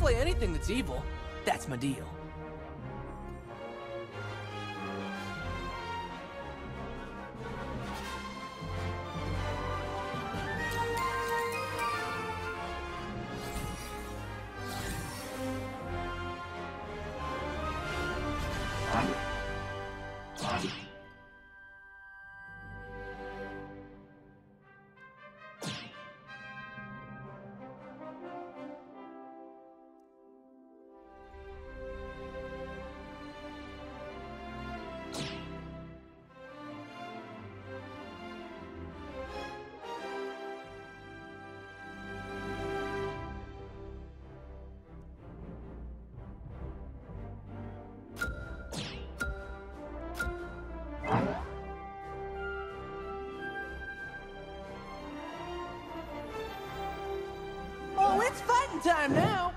slay anything that's evil. That's my deal. It's fighting time now!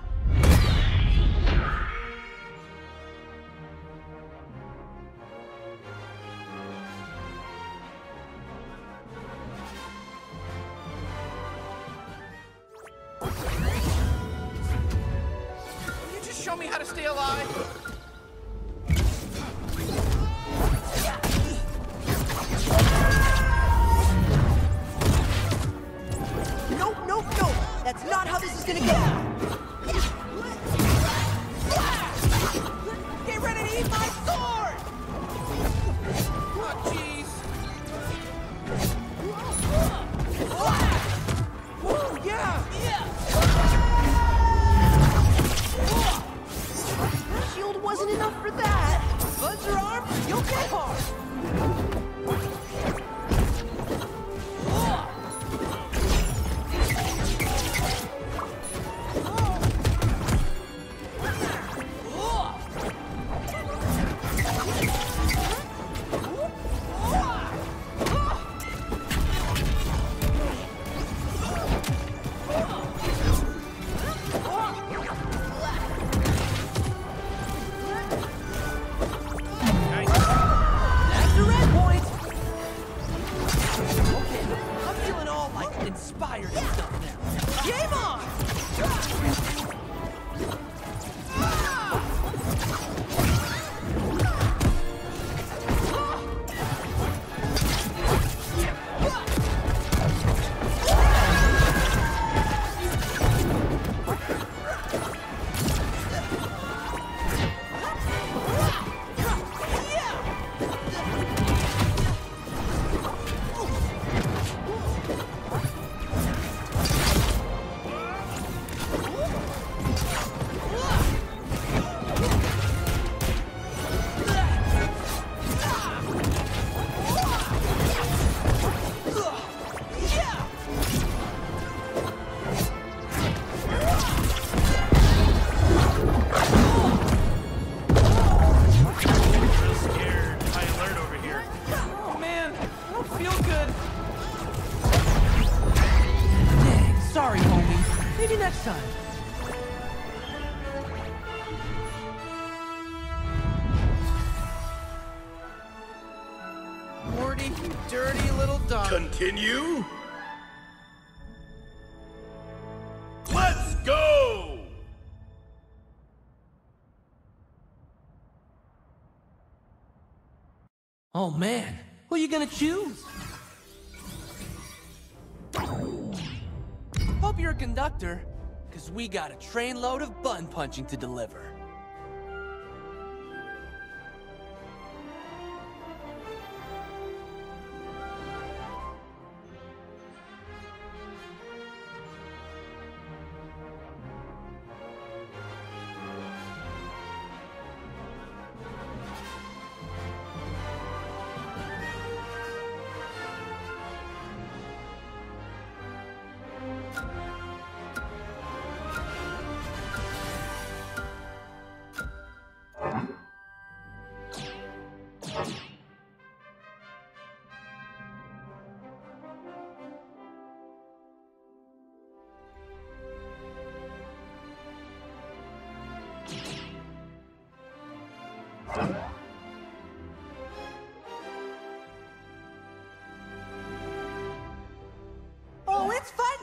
Will you just show me how to stay alive? Nope, nope, nope. That's not how this is gonna go. Get ready to eat my sword! Oh, inspired and stuff now. Game on! Maybe next time. Morty, you dirty little dog. Continue? Let's go! Oh man, who are you gonna choose? Hope you're a conductor, because we got a trainload of bun punching to deliver.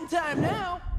It's time now!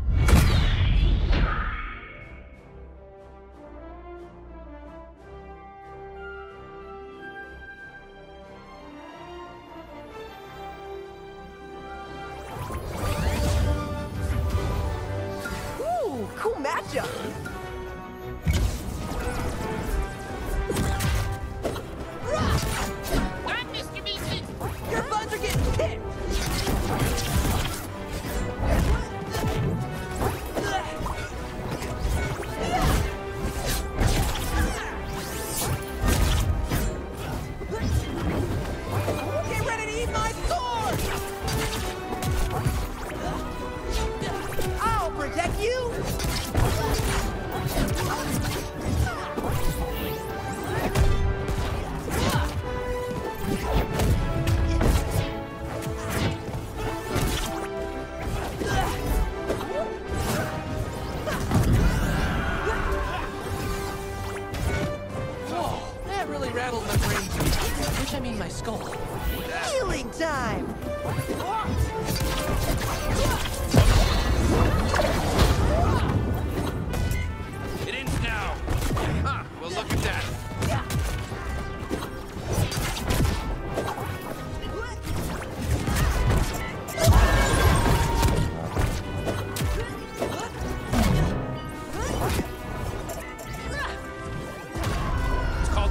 That really rattled my brain. Which I mean my skull. Healing time! It ends now. Huh, well, look at that.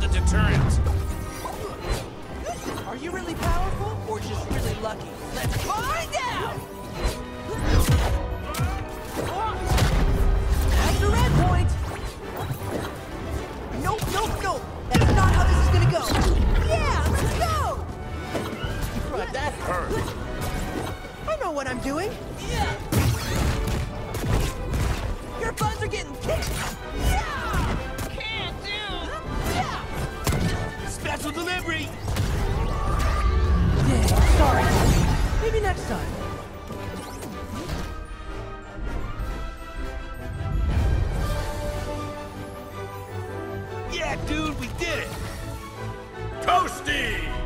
deterrent. Are you really powerful or just really lucky? Let's find out! Dude, we did it! Toasty!